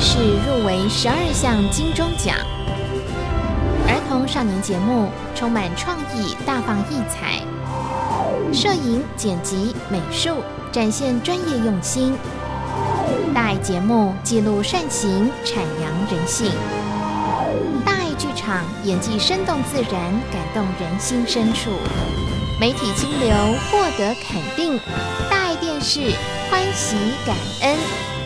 是入围十二项金钟奖。儿童少年节目充满创意大放异彩。摄影剪辑美术展现专业用心。大爱节目记录善行阐扬人性。大爱剧场演技生动自然感动人心深处。媒体清流获得肯定。大爱电视欢喜感恩。